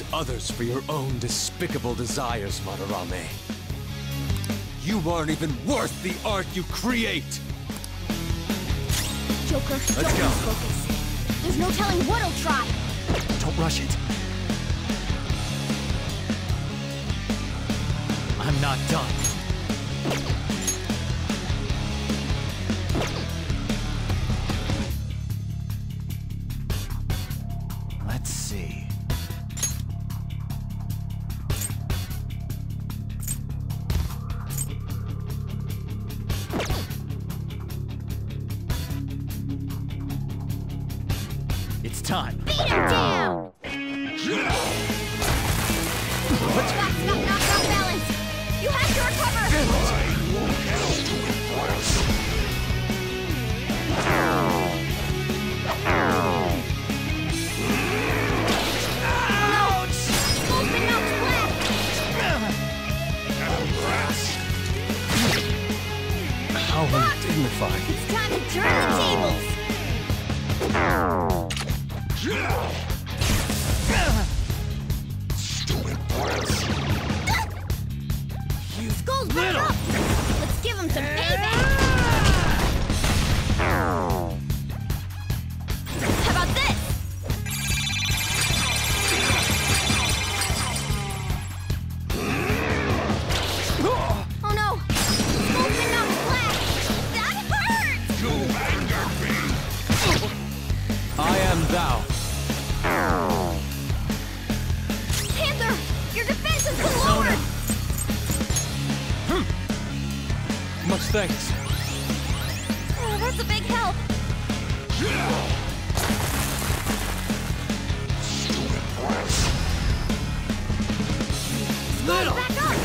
use others for your own despicable desires, Madarame. You aren't even worth the art you create! Joker, Let's don't go. focus. There's no telling what'll try! Don't rush it. I'm not done. Back up!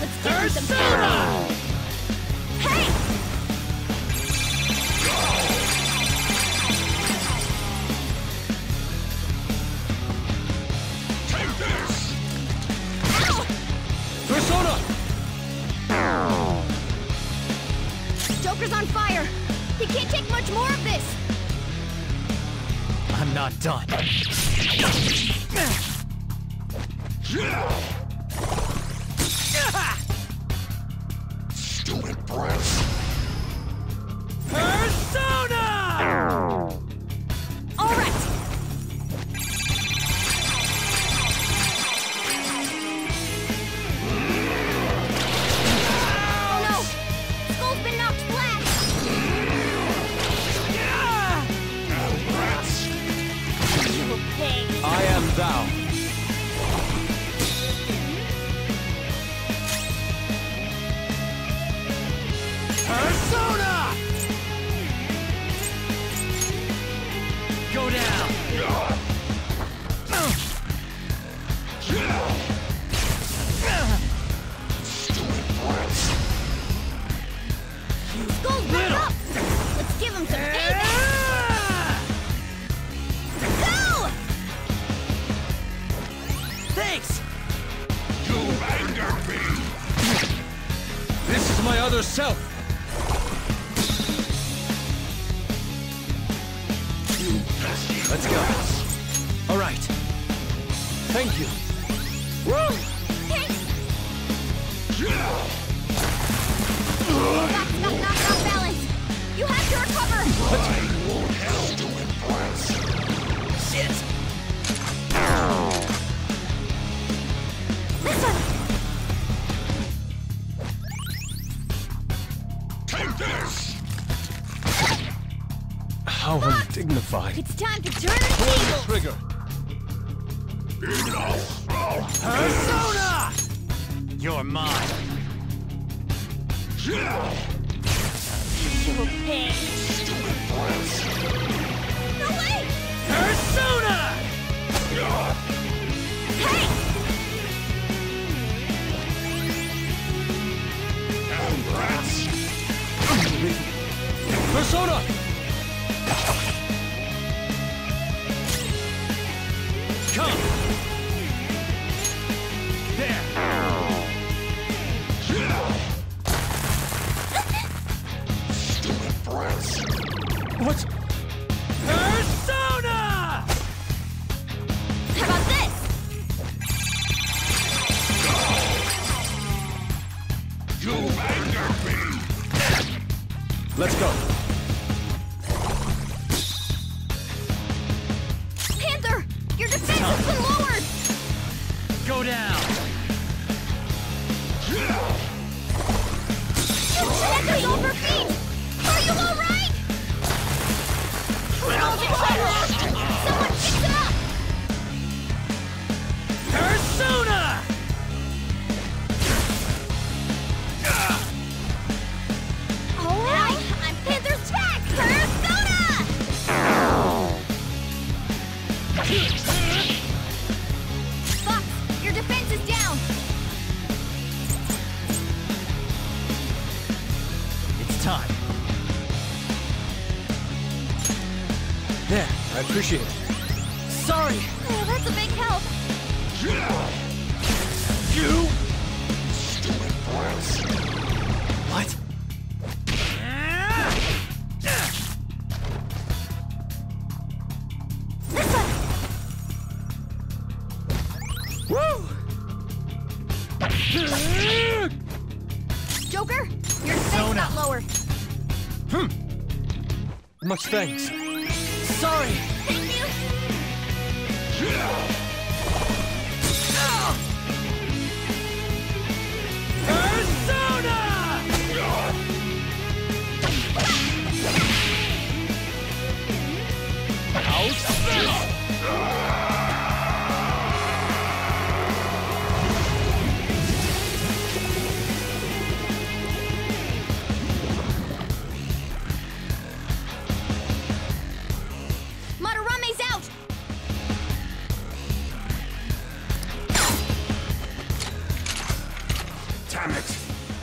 Let's get There's some Hey! Let's go. Fox, your defense is down! It's time. There, I appreciate it. Sorry! Oh, that's a big help! You! Stupid brats! Joker, your defense got Hmm. Much thanks. Sorry! Thank you! Persona!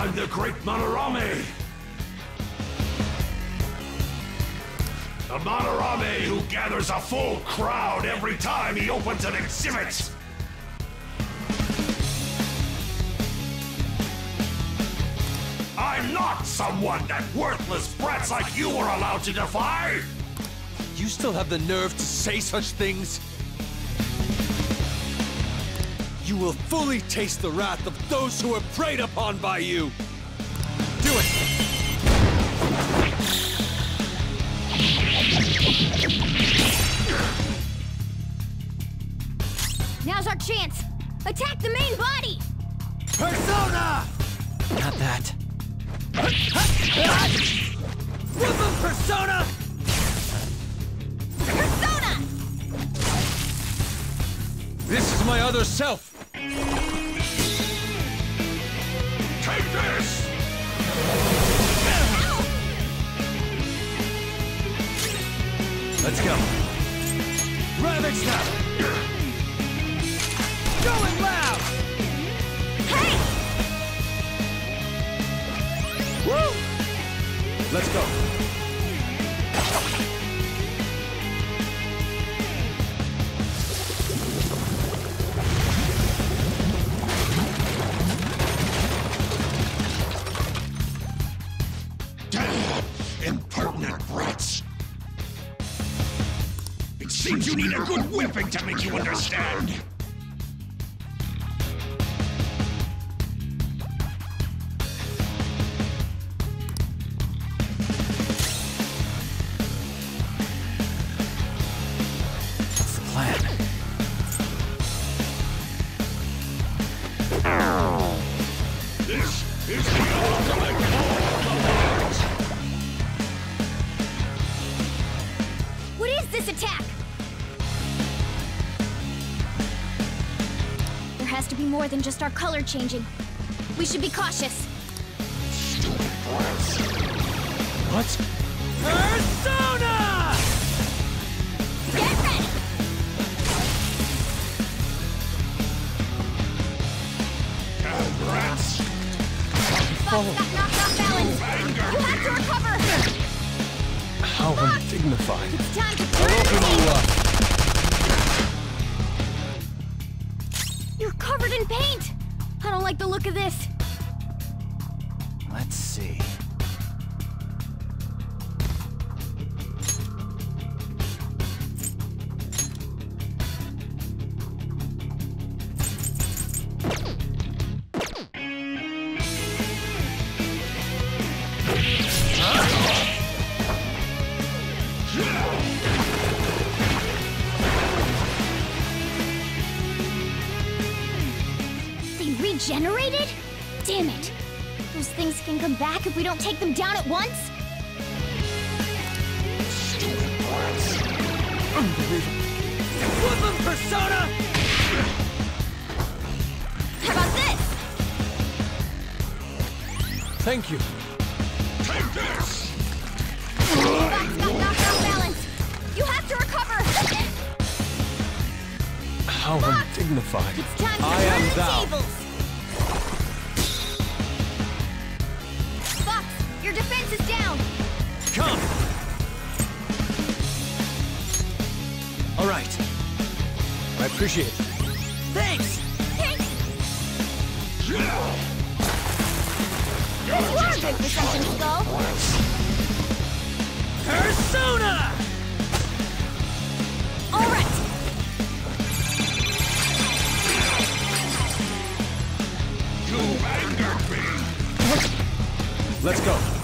I'm the great Madarame! The Madarame who gathers a full crowd every time he opens an exhibit! I'm not someone that worthless brats like you are allowed to defy! You still have the nerve to say such things? You will fully taste the wrath of those who are preyed upon by you! Do it! Now's our chance! Attack the main body! Persona! Not that. Flip him, Persona! Persona! This is my other self! Take this! Let's go. Ravage now! Going loud! Hey! Woo! Let's go. A good whipping to make you understand! Than just our color changing. We should be cautious. Stupid brats! What? Regenerated? Damn it! Those things can come back if we don't take them down at once? Woodland Persona! How about this? Thank you. Take this! Fox got knocked off balance. You have to recover! How undignified. It's time to I am thou. tables! Your defense is down! Come! All right. I appreciate it. Thanks! Thanks! You're You are just good for something, Skull! Persona! Let's go.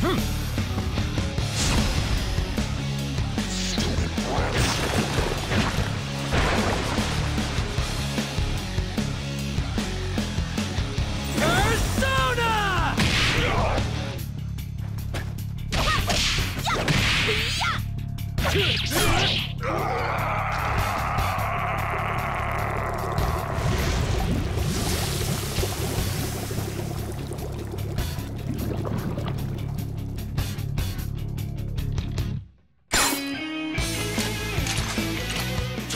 Stupid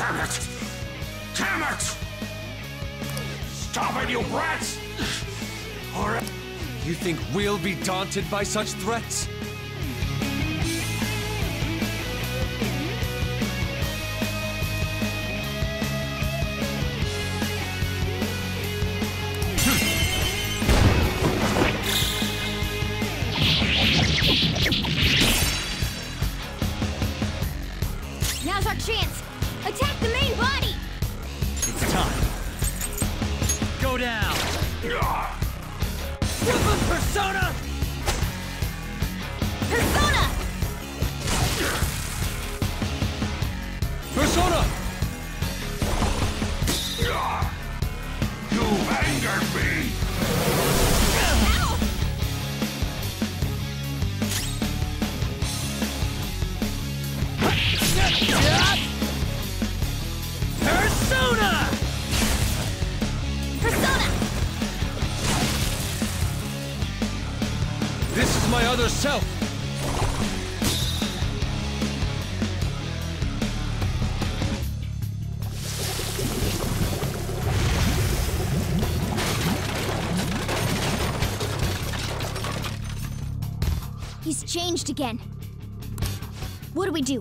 Damn it! Damn it! Stop it, you brats! Or You think we'll be daunted by such threats? Persona! Changed again. What do we do?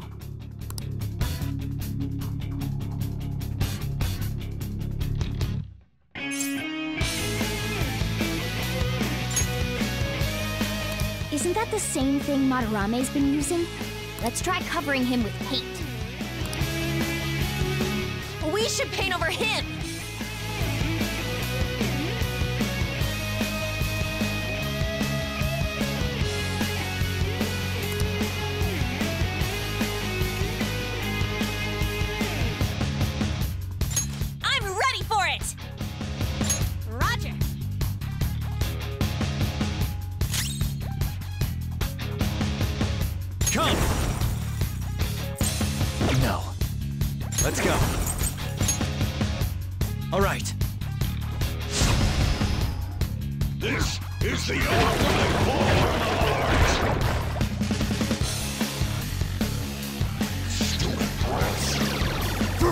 Isn't that the same thing Madarame's been using? Let's try covering him with paint. We should paint over him!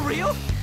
Real?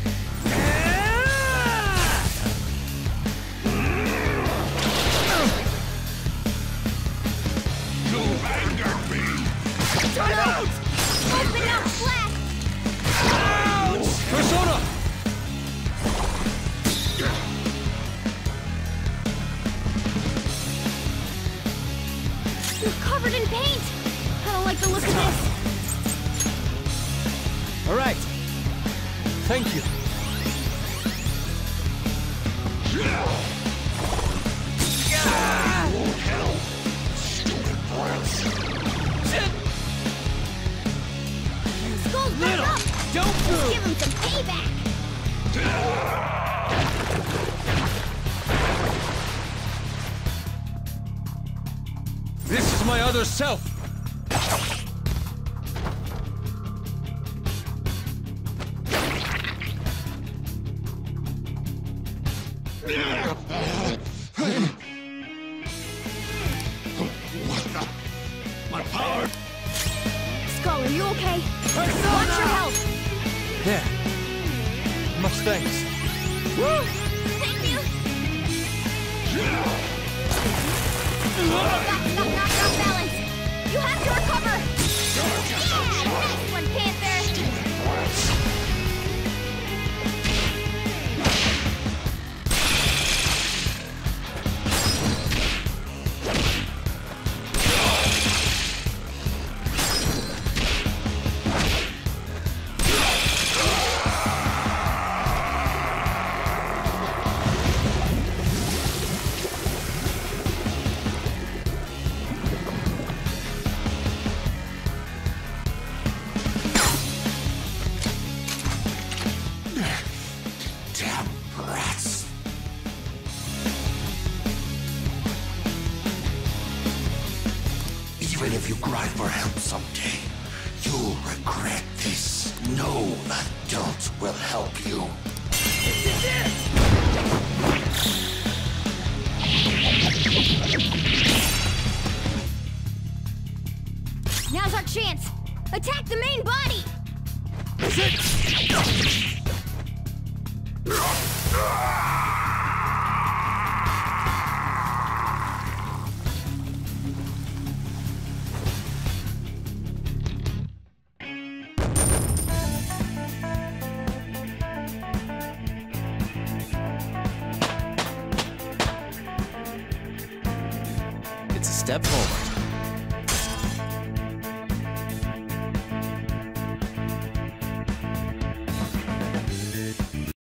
This is my other self. What the? My power! Skull, are you okay? Watch your health! There. Much thanks. Thank you! Balance! You have to recover! Yeah! Nice one, Panther! Now's our chance! Attack the main body!